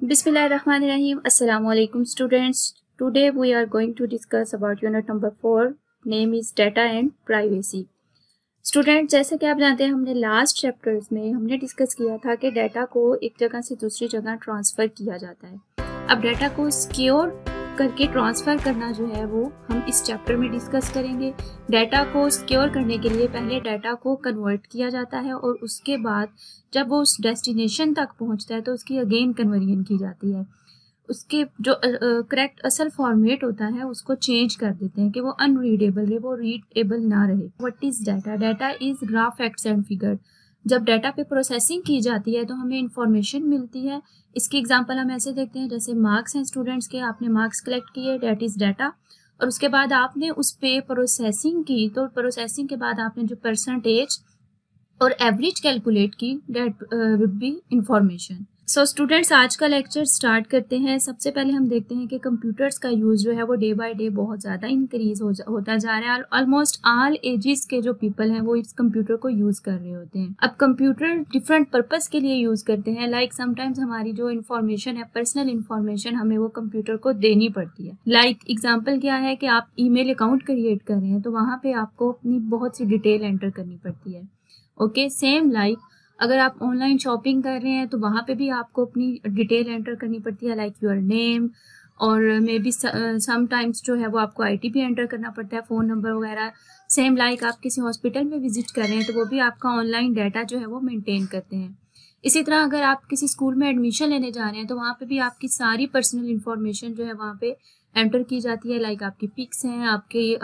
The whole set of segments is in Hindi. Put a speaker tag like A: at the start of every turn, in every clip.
A: Bismillahirrahmanirrahim. Assalamu alaikum students. Today we are going to discuss about unit number 4. Name is data and privacy. Student जैसे कि आप जानते हैं हमने लास्ट चैप्टर्स में हमने डिस्कस किया था कि डाटा को एक जगह से दूसरी जगह ट्रांसफ़र किया जाता है अब डाटा को सिक्योर करके ट्रांसफ़र करना जो है वो हम इस चैप्टर में डिस्कस करेंगे। डाटा को सिक्योर करने के लिए पहले डाटा को कन्वर्ट किया जाता है और उसके बाद जब वो उस डेस्टिनेशन तक पहुँचता है तो उसकी अगेन कन्वर्जन की जाती है। उसके जो करेक्ट असल फॉर्मेट होता है उसको चेंज कर देते हैं कि वो अनरीडेबल रहे वो रीडेबल ना रहे। What is data data is graph facts and figure जब डाटा पे प्रोसेसिंग की जाती है तो हमें इन्फॉर्मेशन मिलती है। इसकी एग्ज़ाम्पल हम ऐसे देखते हैं, जैसे मार्क्स हैं स्टूडेंट्स के, आपने मार्क्स कलेक्ट किए डेट इज़ डाटा और उसके बाद आपने उस पे प्रोसेसिंग की तो प्रोसेसिंग के बाद आपने जो परसेंटेज और एवरेज कैलकुलेट की that would be information so students आज का लेक्चर स्टार्ट करते हैं। सबसे पहले हम देखते हैं कि कंप्यूटर्स का यूज़ जो है वो डे बाय डे बहुत ज़्यादा इंक्रीज हो जा, होता जा रहा है और ऑलमोस्ट ऑल एजेस के जो पीपल हैं वो इस कंप्यूटर को यूज़ कर रहे होते हैं। अब कंप्यूटर डिफरेंट पर्पज़ के लिए यूज़ करते हैं। लाइक like समटाइम्स हमारी जो इन्फॉर्मेशन है पर्सनल इन्फॉर्मेशन हमें वो कंप्यूटर को देनी पड़ती है। लाइक like, एग्ज़ाम्पल क्या है कि आप ई अकाउंट क्रिएट कर रहे हैं तो वहाँ पर आपको अपनी बहुत सी डिटेल एंटर करनी पड़ती है। ओके सेम लाइक अगर आप ऑनलाइन शॉपिंग कर रहे हैं तो वहाँ पे भी आपको अपनी डिटेल एंटर करनी पड़ती है लाइक योर नेम और मे बी समटाइम्स जो है वो आपको आईटी भी एंटर करना पड़ता है फ़ोन नंबर वगैरह। सेम लाइक आप किसी हॉस्पिटल में विज़िट कर रहे हैं तो वो भी आपका ऑनलाइन डाटा जो है वो मेंटेन करते हैं। इसी तरह अगर आप किसी स्कूल में एडमिशन लेने जा रहे हैं तो वहाँ पे भी आपकी सारी पर्सनल इन्फॉर्मेशन जो है वहाँ पे एंटर की जाती है लाइक आपकी पिक्स हैं, आपके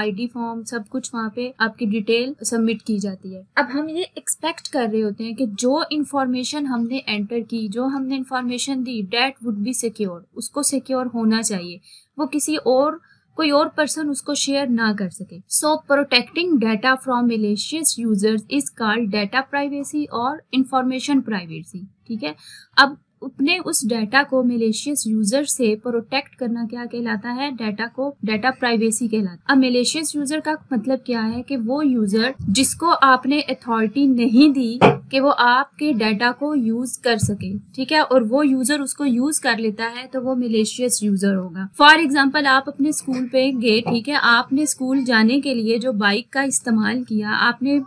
A: आईडी फॉर्म सब कुछ वहाँ पे आपकी डिटेल सबमिट की जाती है। अब हम ये एक्सपेक्ट कर रहे होते हैं कि जो इन्फॉर्मेशन हमने एंटर की, जो हमने इन्फॉर्मेशन दी डेट वुड बी सिक्योर उसको सिक्योर होना चाहिए। वो किसी और, कोई और पर्सन उसको शेयर ना कर सके। So protecting data from malicious users is called data privacy और इंफॉर्मेशन प्राइवेसी ठीक है? अब अपने उस डाटा को मिलेशियस यूज़र से प्रोटेक्ट करना क्या कहलाता है? डाटा को डाटा प्राइवेसी कहलाता है। अब मिलेशियस यूज़र का मतलब क्या है कि वो यूज़र जिसको आपने अथॉरिटी नहीं दी, कि वो आपके डाटा को यूज़ कर सके, ठीक है? और वो यूज़र उसको यूज़ कर लेता है तो वो मिलेशियस यूज़र होगा। फॉर एग्ज़ाम्पल आप अपने स्कूल पे गए, ठीक है? आपने स्कूल जाने के लिए जो बाइक का इस्तेमाल किया, आपने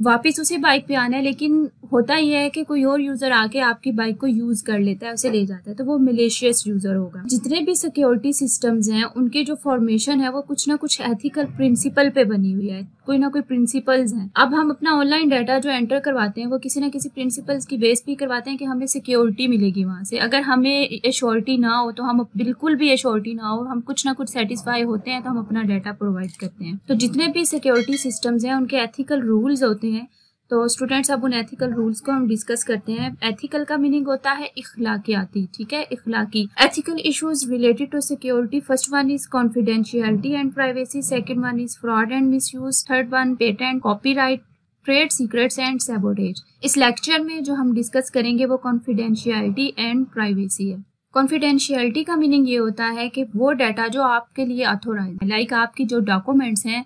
A: वापस उसी बाइक पे आना है, लेकिन होता ही है कि कोई और यूज़र आके आपकी बाइक को यूज़ कर लेता है, उसे ले जाता है तो वो मिलेशियस यूज़र होगा। जितने भी सिक्योरिटी सिस्टम्स हैं, उनकी जो फॉर्मेशन है, वो कुछ ना कुछ एथिकल प्रिंसिपल पे बनी हुई है, कोई ना कोई प्रिंसिपल्स हैं। अब हम अपना ऑनलाइन डाटा जो एंटर करवाते हैं, वो किसी ना किसी प्रिंसिपल्स की बेस पे करवाते हैं कि हमें सिक्योरिटी मिलेगी वहाँ से। अगर हमें एश्योरिटी ना हो तो हम बिल्कुल भी एश्योरिटी ना हो, हम कुछ ना कुछ सेटिस्फाई होते हैं तो हम अपना डाटा प्रोवाइड करते हैं। तो जितने भी सिक्योरिटी सिस्टम्स हैं, उनके एथिकल रूल्स होते हैं। तो स्टूडेंट्स अब उन एथिकल रूल्स को हम डिस्कस करते हैं। एथिकल का मीनिंग होता है इखलाकियाती ठीक है? इखलाकी। Ethical issues related to security first one is confidentiality and privacy second one is fraud and misuse third one patent copyright trade secrets and sabotage इस लेक्चर में जो हम डिस्कस करेंगे वो कॉन्फिडेंशियलिटी एंड प्राइवेसी है। कॉन्फिडेंशियलिटी का मीनिंग ये होता है कि वो डाटा जो आपके लिए अथोराइज है लाइक आपकी जो डॉक्यूमेंट्स हैं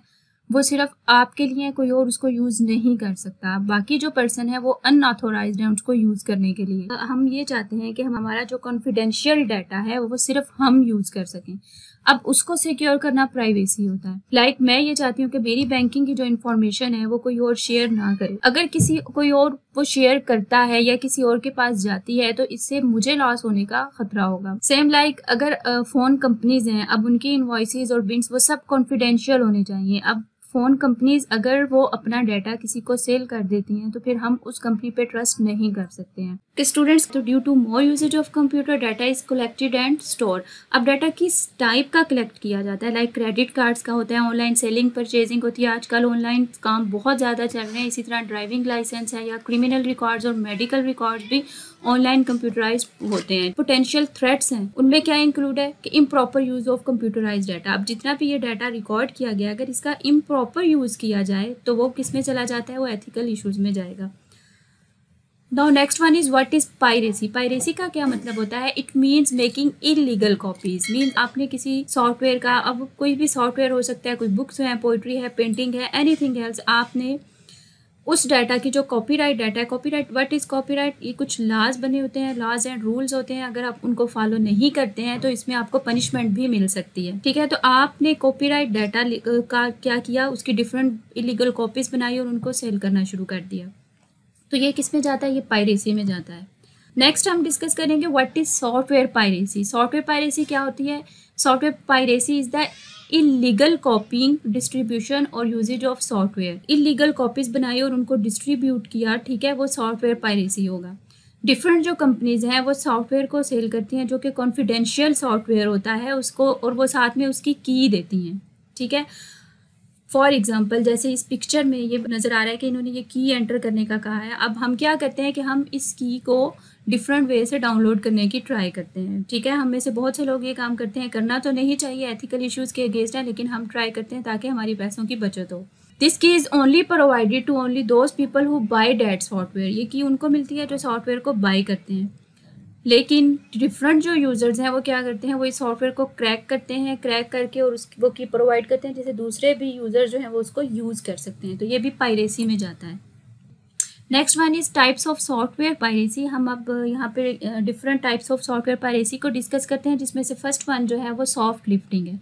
A: वो सिर्फ़ आपके लिए कोई और उसको यूज़ नहीं कर सकता। बाकी जो पर्सन है वो अनऑथोराइज है उसको यूज़ करने के लिए। हम ये चाहते हैं कि हम हमारा जो कॉन्फिडेंशियल डाटा है वो सिर्फ़ हम यूज़ कर सकें। अब उसको सिक्योर करना प्राइवेसी होता है। लाइक like, मैं ये चाहती हूँ कि मेरी बैंकिंग की जो इन्फॉर्मेशन है वो कोई और शेयर ना करे। अगर किसी कोई और वो शेयर करता है या किसी और के पास जाती है तो इससे मुझे लॉस होने का खतरा होगा। सेम लाइक like, अगर फ़ोन कंपनीज़ हैं अब उनकी इन्वॉइसिस और बिल्स वो सब कॉन्फिडेंशियल होने चाहिए। अब फ़ोन कंपनीज़ अगर वो अपना डाटा किसी को सेल कर देती हैं तो फिर हम उस कंपनी पे ट्रस्ट नहीं कर सकते हैं। स्टूडेंट्स तो due to more usages of computer data is collected and store अब डाटा किस टाइप का कलेक्ट किया जाता है? लाइक क्रेडिट कार्ड्स का होता है ऑनलाइन सेलिंग परचेजिंग होती है। आजकल ऑनलाइन काम बहुत ज़्यादा चल रहे हैं। इसी तरह ड्राइविंग लाइसेंस है या क्रिमिनल रिकॉर्ड्स और मेडिकल रिकॉर्ड्स भी ऑनलाइन कंप्यूटराइज होते हैं। पोटेंशियल थ्रेट्स हैं। उनमें क्या इंक्लूड है? कि improper use of computerise data अब जितना भी ये डाटा रिकॉर्ड किया गया, अगर इसका इम्प्रॉपर यूज़ किया जाए तो वो किसमें चला जाता है? वो एथिकल इशूज में जाएगा। Now next one is what is piracy? Piracy का क्या मतलब होता है? It means making illegal copies means आपने किसी सॉफ्टवेयर का, अब कोई भी सॉफ्टवेयर हो सकता है, कोई बुक्स हैं पोइट्री है पेंटिंग है एनीथिंग एल्स आपने उस डाटा की जो कॉपीराइट डाटा है कॉपीराइट व्हाट इज़ कॉपीराइट ये कुछ लॉज बने होते हैं लॉज एंड रूल्स होते हैं, अगर आप उनको फॉलो नहीं करते हैं तो इसमें आपको पनिशमेंट भी मिल सकती है। ठीक है? तो आपने कॉपीराइट डाटा का क्या किया? उसकी डिफरेंट इलीगल कॉपीज बनाई और उनको सेल करना शुरू कर दिया। तो ये किसमें जाता है? ये पायरेसी में जाता है। नेक्स्ट हम डिस्कस करेंगे what is software piracy software piracy क्या होती है? Software piracy is the illegal copying distribution और usages of software illegal copies बनाई और उनको डिस्ट्रीब्यूट किया, ठीक है? वो सॉफ्टवेयर पायरेसी होगा। डिफरेंट जो कंपनीज़ हैं, वो सॉफ्टवेयर को सेल करती हैं, जो कि कॉन्फिडेंशियल सॉफ्टवेयर होता है, उसको और वो साथ में उसकी की देती हैं, ठीक है? फॉर एग्ज़ाम्पल जैसे इस पिक्चर में ये नज़र आ रहा है कि इन्होंने ये की एंटर करने का कहा है। अब हम क्या करते हैं कि हम इस की को डिफरेंट वे से डाउनलोड करने की ट्राई करते हैं। ठीक है? हम में से बहुत से लोग ये काम करते हैं। करना तो नहीं चाहिए एथिकल इश्यूज़ के अगेंस्ट है, लेकिन हम ट्राई करते हैं ताकि हमारी पैसों की बचत हो। This key is only provided to only those people who buy that software ये की उनको मिलती है जो सॉफ्टवेयर को बाई करते हैं। लेकिन डिफरेंट जो यूज़र्स हैं, वो क्या करते हैं, वो इस सॉफ्टवेयर को क्रैक करते हैं क्रैक करके और उसकी, वो की प्रोवाइड करते हैं, जैसे दूसरे भी यूज़र जो हैं, वो उसको यूज़ कर सकते हैं। तो ये भी पायरेसी में जाता है। Next one is types of software piracy हम अब यहाँ पे different types of software piracy को डिस्कस करते हैं, जिसमें से फ़र्स्ट वन जो है, वो सॉफ्ट लिफ्टिंग है।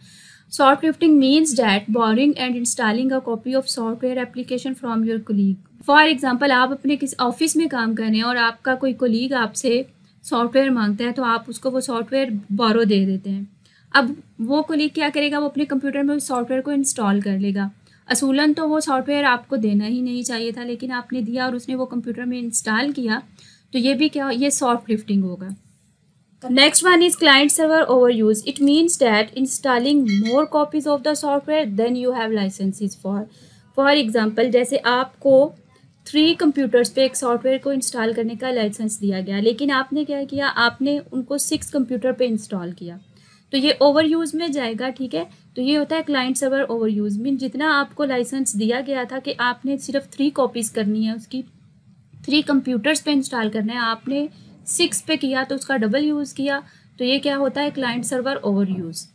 A: Soft lifting means that borrowing and installing a copy of software application from your colleague for example आप अपने किस ऑफ़िस में काम कर रहे हैं और आपका कोई कोलीग आपसे सॉफ्टवेयर माँगता है तो आप उसको वो सॉफ्टवेयर बारो दे देते हैं। अब वो कोलीग क्या करेगा, वो अपने कंप्यूटर में उस सॉफ्टवेयर को इंस्टॉल कर लेगा। असूलन तो वो सॉफ्टवेयर आपको देना ही नहीं चाहिए था, लेकिन आपने दिया और उसने वो कंप्यूटर में इंस्टॉल किया तो ये भी क्या, ये सॉफ्ट लिफ्टिंग होगा। Next one is client server overuse it means that installing more copies of the software than you have licences for for example जैसे आपको थ्री कंप्यूटर्स पे एक सॉफ्टवेयर को इंस्टॉल करने का लाइसेंस दिया गया। लेकिन आपने क्या किया? आपने उनको सिक्स कंप्यूटर पे इंस्टॉल किया। तो ये ओवर यूज़ में जाएगा, ठीक है? तो ये होता है client server over use mean जितना आपको लाइसेंस दिया गया था कि आपने सिर्फ़ थ्री कॉपीज़ करनी है उसकी थ्री कंप्यूटर्स पे इंस्टॉल करना है। आपने सिक्स पे किया तो उसका डबल यूज़ किया। तो ये क्या होता है? Client server overuse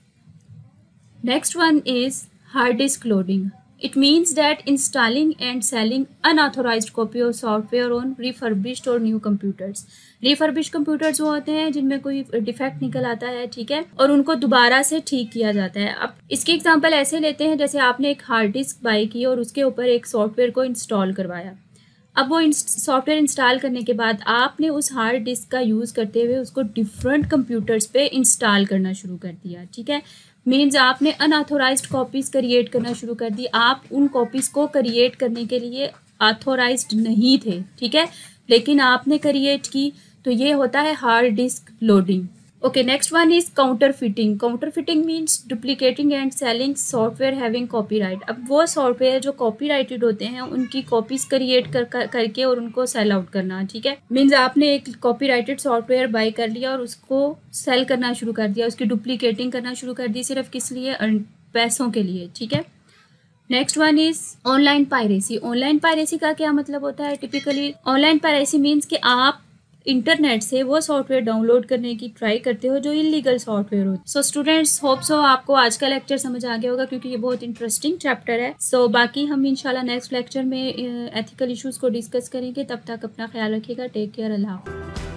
A: next one is hard disk loading It means that installing and selling unauthorized copy of software on refurbished or new computers. Refurbish computers वो होते हैं जिनमें कोई डिफेक्ट निकल आता है, ठीक है? और उनको दोबारा से ठीक किया जाता है। अब इसके एग्जांपल ऐसे लेते हैं जैसे आपने एक हार्ड डिस्क बाई की और उसके ऊपर एक सॉफ्टवेयर को इंस्टॉल करवाया। अब वो सॉफ्टवेयर इंस्टॉल करने के बाद आपने उस हार्ड डिस्क का यूज़ करते हुए उसको डिफरेंट कंप्यूटर्स पे इंस्टॉल करना शुरू कर दिया, ठीक है? मीन्स आपने अनऑथोराइज कॉपीज़ क्रिएट करना शुरू कर दी। आप उन कॉपीज़ को क्रिएट करने के लिए ऑथोराइज नहीं थे, ठीक है? लेकिन आपने क्रिएट की तो ये होता है hard disk loading okay next one is counterfeiting counterfeiting means duplicating and selling software having copyright अब वो सॉफ्टवेयर जो कॉपीराइटेड होते हैं उनकी कॉपीज क्रिएट कर, कर करके और उनको सेल आउट करना ठीक है? मीन्स आपने एक कॉपीराइटेड सॉफ्टवेयर बाय कर लिया और उसको सेल करना शुरू कर दिया उसकी डुप्लीकेटिंग करना शुरू कर दी सिर्फ़ किस लिए? पैसों के लिए ठीक है? Next one is online piracy online piracy का क्या मतलब होता है? टिपिकली ऑनलाइन पायरेसी मीन्स कि आप इंटरनेट से वो सॉफ्टवेयर डाउनलोड करने की ट्राई करते हो जो इलीगल सॉफ्टवेयर हो। सो स्टूडेंट्स होप सो आपको आज का लेक्चर समझ आ गया होगा क्योंकि ये बहुत इंटरेस्टिंग चैप्टर है। सो so, बाकी हम इंशाल्लाह नेक्स्ट लेक्चर में एथिकल इश्यूज़ को डिस्कस करेंगे। तब तक अपना ख्याल रखिएगा। टेक केयर अल्लाह